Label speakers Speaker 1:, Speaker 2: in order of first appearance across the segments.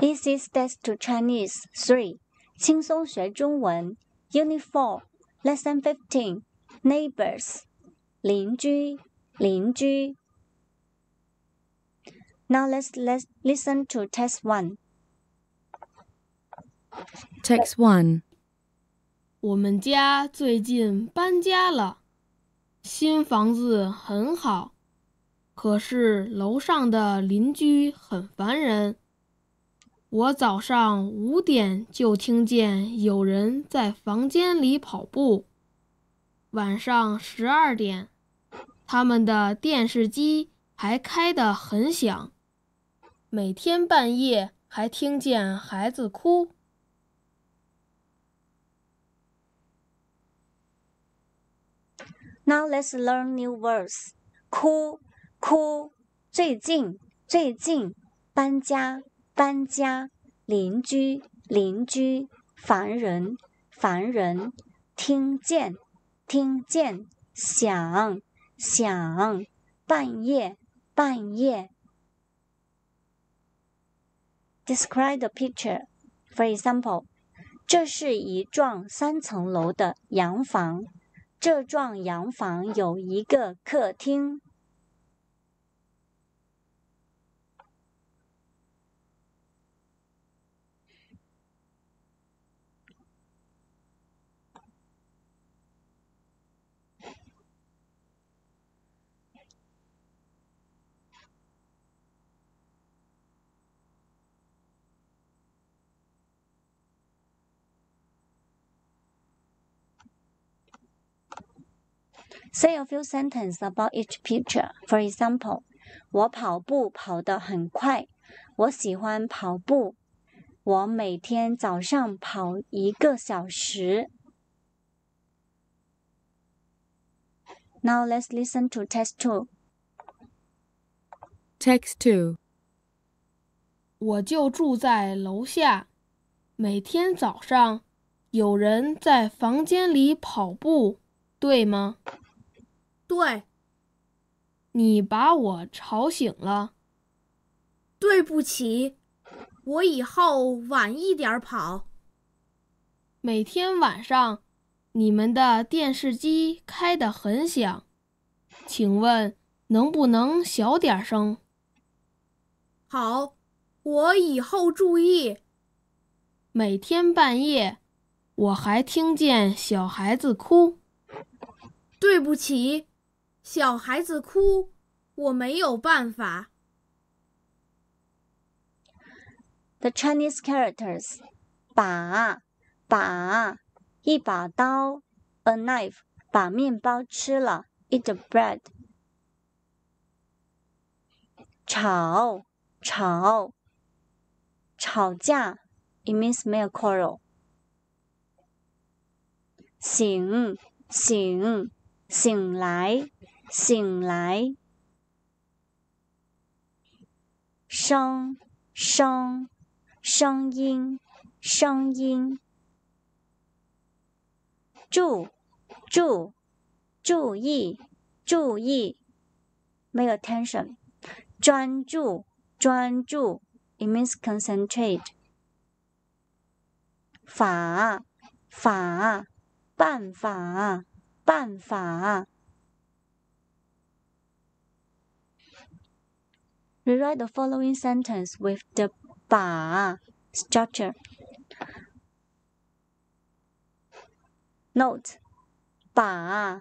Speaker 1: Easy Steps to Chinese Three，轻松学中文。Unit Four, Lesson Fifteen, Neighbors，邻居，邻居。Now let's let's listen to Test One.
Speaker 2: Text 1.
Speaker 3: 我们家最近搬家了，新房子很好，可是楼上的邻居很烦人。 我早上五点就听见有人在房间里跑步，晚上十二点，他们的电视机还开得很响，每天半夜还听见孩子哭。
Speaker 1: Now let's learn new words. 哭，哭，最近，最近，搬家。搬家，邻居，邻居，烦人，烦人，听见，听见，响，响，半夜，半夜。Describe the picture. For example，这是一幢三层楼的洋房，这幢洋房有一个客厅。Say a few sentences about each picture. For example，我跑步跑得很快。我喜欢跑步。我每天早上跑一个小时。Now let's listen to test two.
Speaker 2: Text 2.
Speaker 3: 我就住在楼下，每天早上有人在房间里跑步，对吗？
Speaker 4: 对，
Speaker 3: 你把我吵醒了。
Speaker 4: 对不起，我以后晚一点跑。
Speaker 3: 每天晚上，你们的电视机开得很响，请问能不能小点声？
Speaker 4: 好，我以后注意。
Speaker 3: 每天半夜，我还听见小孩子哭。
Speaker 4: 对不起。小孩子哭，我没有办法。
Speaker 1: The Chinese characters，把，把，一把刀，a knife，把面包吃了，eat the bread。吵，吵，吵架，it means make a quarrel。醒，醒，醒来。醒来，声声声音声音，注注注意注意，没有 attention，专注专注，it means concentrate。法法办法办法。Rewrite the following sentence with the 把 structure. Note 把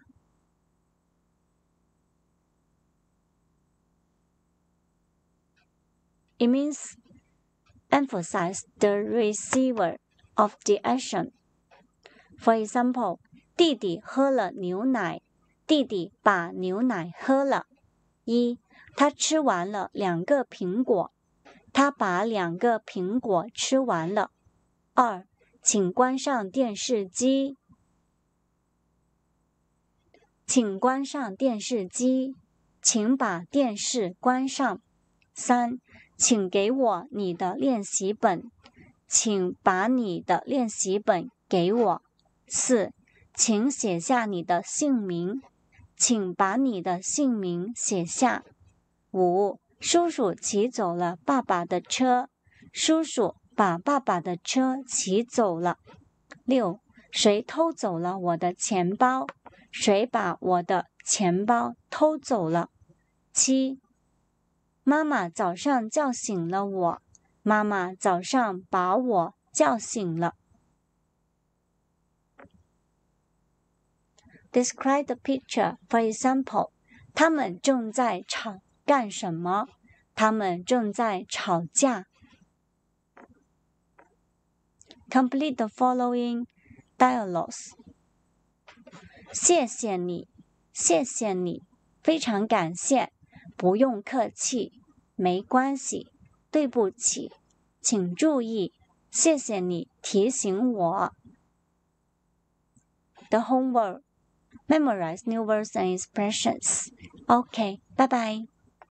Speaker 1: It means emphasize the receiver of the action. For example, 弟弟喝了牛奶，弟弟把牛奶喝了。一 他吃完了两个苹果，他把两个苹果吃完了。二，请关上电视机，请关上电视机，请把电视关上。三，请给我你的练习本，请把你的练习本给我。四，请写下你的姓名，请把你的姓名写下。五，叔叔骑走了爸爸的车。叔叔把爸爸的车骑走了。六，谁偷走了我的钱包？谁把我的钱包偷走了？七，妈妈早上叫醒了我。妈妈早上把我叫醒了。Describe the picture. For example，他们正在吵干什么？他们正在吵架。Complete the following dialogues. 谢谢你，谢谢你，非常感谢，不用客气，没关系，对不起，请注意，谢谢你提醒我。The homework. Memorize new words and expressions. OK，拜拜。